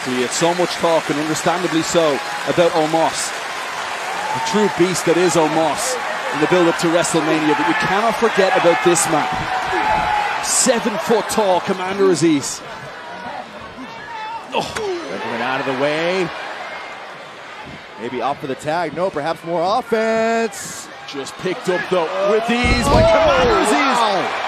Had so much talk, and understandably so, about Omos. The true beast that is Omos in the build-up to WrestleMania, but you cannot forget about this man. Seven foot tall Commander Azeez. Oh. Benjamin out of the way. Maybe up for the tag. No, perhaps more offense. Just picked up though with ease by oh, Commander Azeez. Wow.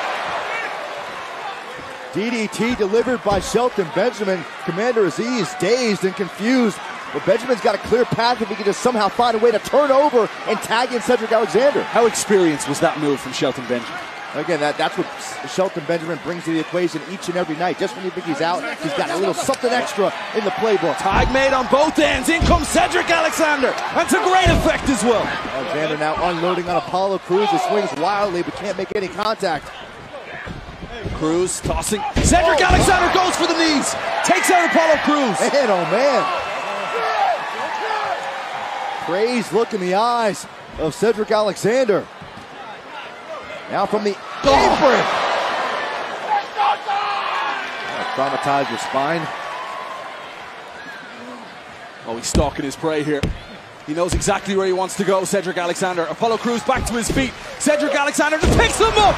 DDT delivered by Shelton Benjamin. Commander Azeez dazed and confused. But Benjamin's got a clear path if he can just somehow find a way to turn over and tag in Cedric Alexander. How experienced was that move from Shelton Benjamin? Again, that, that's what Shelton Benjamin brings to the equation each and every night. Just when you think he's out, he's got a little something extra in the playbook. Tag made on both ends. In comes Cedric Alexander. And to great effect as well. Alexander now unloading on Apollo Crews. He swings wildly but can't make any contact. Crews tossing. Cedric oh, Alexander goes for the knees. Takes out Apollo Crews. Man, oh man. Praise look in the eyes of Cedric Alexander. Now from the oh. apron. Oh, traumatized your spine. Oh, he's stalking his prey here. He knows exactly where he wants to go, Cedric Alexander. Apollo Crews back to his feet. Cedric Alexander just picks him up,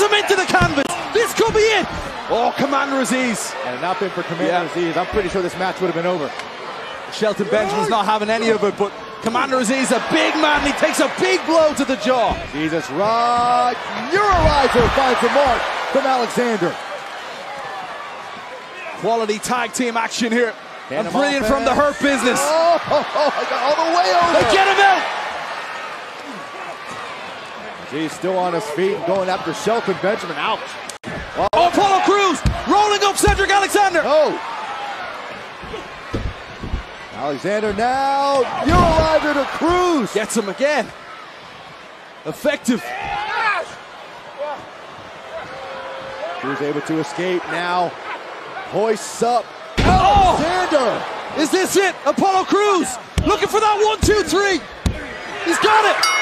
hammers him into the canvas. This could be it. Oh, Commander Azeez. And it not been for Commander yeah. Azeez, I'm pretty sure this match would have been over. Shelton Benjamin's not having any of it, but Commander Azeez, a big man, he takes a big blow to the jaw. Jesus right. Neuralizer finds the mark from Alexander. Quality tag team action here. And, and brilliant from the Hurt Business. Oh, oh, oh, all the way over. They get him out. He's still on his feet and going after Shelton Benjamin. Ouch. Oh, Apollo Crews rolling up Cedric Alexander. Oh. Alexander now, Neuralizer to Crews. Gets him again. Effective. Crews able to escape now. Hoists up. Oh! Alexander. Oh! Is this it? Apollo Crews looking for that one, two, three. He's got it.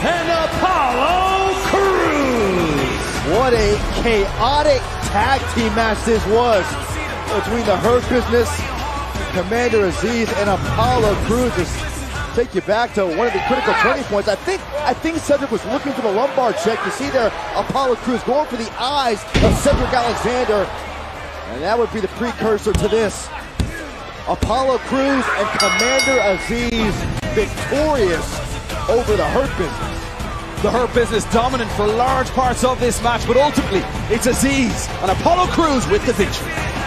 And Apollo Crews. What a chaotic tag team match this was between the Hurt Business, Commander Azeez, and Apollo Crews. Just take you back to one of the critical turning points. I think I think Cedric was looking for the lumbar check. You see there, Apollo Crews going for the eyes of Cedric Alexander, and that would be the precursor to this. Apollo Crews and Commander Azeez victorious over the Hurt Business the Hurt Business dominant for large parts of this match, but ultimately it's Azeez and Apollo Crews with the victory.